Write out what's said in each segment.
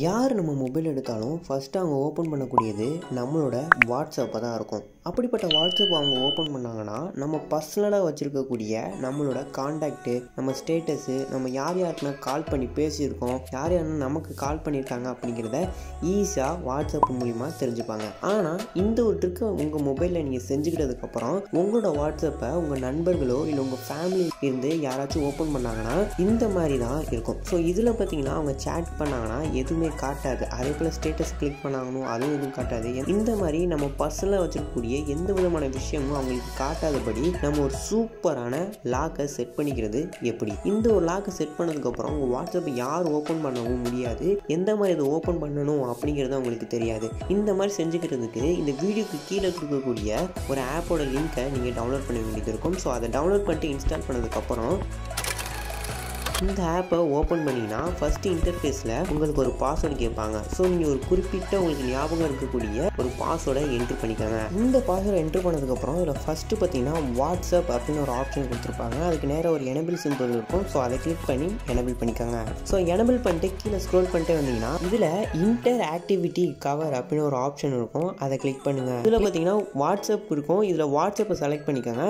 யார் நம்ம மொபைல் எடுத்தாலும் ஃபஸ்ட்டு அவங்க ஓப்பன் பண்ணக்கூடியது நம்மளோட வாட்ஸ்அப்பை தான் இருக்கும். அப்படிப்பட்ட வாட்ஸ்அப் அவங்க ஓப்பன் பண்ணாங்கன்னா நம்ம பர்சனலாக வச்சுருக்கக்கூடிய நம்மளோட காண்டாக்டு நம்ம ஸ்டேட்டஸு நம்ம யார் யாருக்குனா கால் பண்ணி பேசியிருக்கோம் யார் யாருன்னா நமக்கு கால் பண்ணியிருக்காங்க அப்படிங்கிறத ஈஸியாக வாட்ஸ்அப் மூலிமா தெரிஞ்சுப்பாங்க. ஆனால் இந்த ஒரு ட்ரிக்கை உங்கள் மொபைலில் நீங்கள் செஞ்சுக்கிட்டதுக்கப்புறம் உங்களோட வாட்ஸ்அப்பை உங்கள் நண்பர்களோ இல்லை உங்கள் ஃபேமிலி இருந்து யாராச்சும் ஓப்பன் பண்ணாங்கன்னா இந்த மாதிரி தான் இருக்கும். ஸோ இதில் பார்த்தீங்கன்னா அவங்க சேட் பண்ணாங்கன்னா எதுவுமே காட்டாது. அதே போல் ஸ்டேட்டஸ் கிளிக் பண்ணாங்கன்னு அதுவும் எதுவும் காட்டாது. இந்த மாதிரி நம்ம பர்சனலாக வச்சிருக்கக்கூடிய எந்த விதமான விஷயமும் அவங்களுக்கு காட்டாதபடி நம்ம ஒரு சூப்பரான லாக்கை செட் பண்ணிக்கிறது எப்படி? இந்த ஒரு லாக்கை செட் பண்ணதுக்கப்புறம் உங்கள் வாட்ஸ்அப்பை யார் ஓப்பன் பண்ணவும் முடியாது. எந்த மாதிரி இதை ஓப்பன் பண்ணணும் அப்படிங்கிறது அவங்களுக்கு தெரியாது. இந்த மாதிரி செஞ்சுக்கிறதுக்கு இந்த வீடியோக்கு கீழே இருக்கக்கூடிய ஒரு ஆப்போட லிங்க்கை நீங்கள் டவுன்லோட் பண்ண வேண்டியது இருக்கும். ஸோ அதை டவுன்லோட் பண்ணிட்டு இன்ஸ்டால் பண்ணதுக்கப்புறம் இந்த ஆப்பை ஓப்பன் பண்ணிங்கன்னா ஃபஸ்ட்டு இன்டர்ஃபேஸில் உங்களுக்கு ஒரு பாஸ்வேர்டு கேட்பாங்க. ஸோ நீங்கள் ஒரு குறிப்பிட்ட உங்களுக்கு ஞாபகம் இருக்கக்கூடிய ஒரு பாஸ்வேர்டை என்ட்ரு பண்ணிக்கோங்க. இந்த பாஸ்வேர்டை என்ட்ரு பண்ணதுக்கப்புறம் இதில் ஃபஸ்ட்டு பார்த்தீங்கன்னா வாட்ஸ்அப் அப்படின்னு ஒரு ஆப்ஷன் கொடுத்துருப்பாங்க. அதுக்கு நேராக ஒரு எனபிள் சிம்பிள் இருக்கும். ஸோ அதை கிளிக் பண்ணி எனபிள் பண்ணிக்கோங்க. ஸோ எனபிள் பண்ணிட்டு கீழே ஸ்க்ரோல் பண்ணிட்டு வந்தீங்கன்னா இதில் இன்டர் ஆக்டிவிட்டி கவர் அப்படின்னு ஒரு ஆப்ஷன் இருக்கும். அதை கிளிக் பண்ணுங்கள் இதில் பார்த்தீங்கன்னா வாட்ஸ்அப் இருக்கும். இதில் வாட்ஸ்அப்பை செலக்ட் பண்ணிக்கோங்க.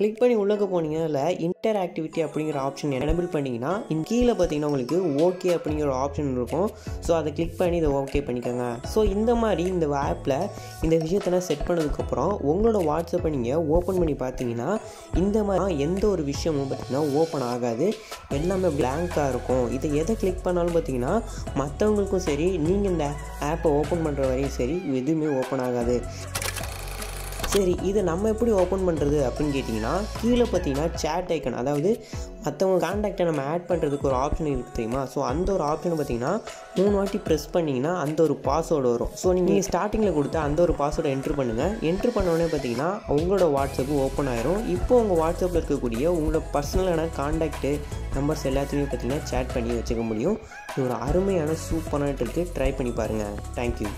கிளிக் பண்ணி உள்ளக்க போனீங்கன்னா இதில் இன்டர் ஆக்டிவிட்டி அப்படிங்கிற ஆப்ஷன் எனபிள் பண்ணிங்கன்னா இன் கீழே பார்த்தீங்கன்னா உங்களுக்கு ஓகே அப்படிங்கிற ஒரு ஆப்ஷன் இருக்கும். ஸோ அதை கிளிக் பண்ணி இதை ஓகே பண்ணிக்கோங்க. ஸோ இந்த மாதிரி இந்த ஆப்பில் இந்த விஷயத்தெல்லாம் செட் பண்ணதுக்கப்புறம் உங்களோட வாட்ஸ்அப்பை நீங்கள் ஓப்பன் பண்ணி பார்த்தீங்கன்னா இந்த மாதிரி எந்த ஒரு விஷயமும் பார்த்தீங்கன்னா ஓப்பன் ஆகாது. எல்லாமே பிளாங்காக இருக்கும். இதை எதை கிளிக் பண்ணாலும் பார்த்தீங்கன்னா மற்றவங்களுக்கும் சரி நீங்கள் இந்த ஆப்பை ஓப்பன் பண்ணுற வரையும் சரி எதுவுமே ஓப்பன் ஆகாது. சரி இதை நம்ம எப்படி ஓப்பன் பண்ணுறது அப்படின்னு கேட்டிங்கன்னா கீழே பார்த்தீங்கன்னா சேட் ஐக்கன் அதாவது மற்றவங்க காண்டாக்டை நம்ம ஆட் பண்ணுறதுக்கு ஒரு ஆப்ஷன் இருக்குது தெரியுமா? ஸோ அந்த ஒரு ஆப்ஷனை பார்த்தீங்கன்னா மூணு வாட்டி ப்ரெஸ் பண்ணிங்கன்னா அந்த ஒரு பாஸ்வேர்டு வரும். ஸோ நீங்கள் ஸ்டார்டிங்கில் கொடுத்த அந்த ஒரு பாஸ்வேர்டை என்ட்ரு பண்ணுங்கள் என்ட்ரு பண்ணோடனே பார்த்தீங்கன்னா உங்களோட வாட்ஸ்அப்பு ஓப்பன் ஆயிரும். இப்போ உங்கள் வாட்ஸ்அப்பில் இருக்கக்கூடிய உங்களோட பர்சனலான காண்டாக்டு நம்பர்ஸ் எல்லாத்தையுமே பார்த்தீங்கன்னா சேட் பண்ணி வச்சுக்க முடியும். இது ஒரு அருமையான சூப்பரான ட்ரிக்கு ட்ரை பண்ணி பாருங்கள் தேங்க்யூ